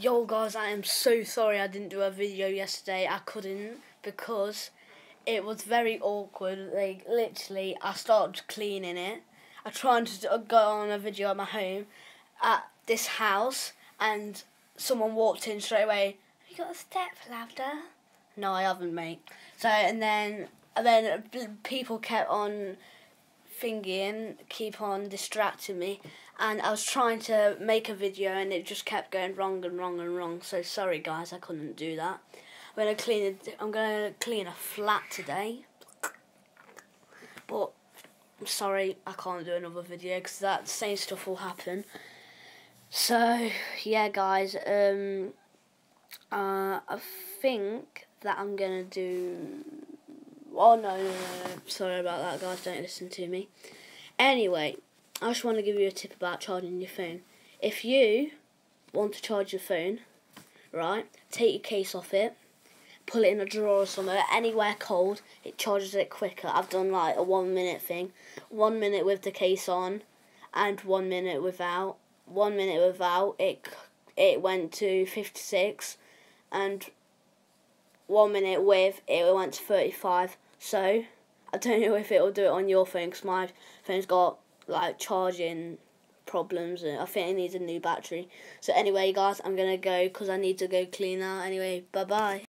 Yo guys, I am so sorry I didn't do a video yesterday. I couldn't because it was very awkward. Like literally, I started cleaning it. I tried to go on a video at my home at this house, and someone walked in straight away. Have you got a step ladder? No, I haven't, mate. So and then and then people kept on thinking, keep on distracting me, and I was trying to make a video and it just kept going wrong and wrong and wrong. So sorry guys, I couldn't do that. I'm gonna clean it. I'm gonna clean a flat today, but I'm sorry I can't do another video because that same stuff will happen. So yeah, guys. Um, uh, I think that I'm gonna do Oh, no, no, no, no. Sorry about that, guys. Don't listen to me. Anyway, I just want to give you a tip about charging your phone. If you want to charge your phone, right, take your case off it, pull it in a drawer or somewhere, anywhere cold, it charges it quicker. I've done like a one minute thing. One minute with the case on, and one minute without. One minute without, it it went to 56, and one minute with, it went to 35. So, I don't know if it'll do it on your phone because my phone's got like charging problems and I think it needs a new battery. So anyway guys, I'm to go because I need to go clean out. Anyway, bye bye.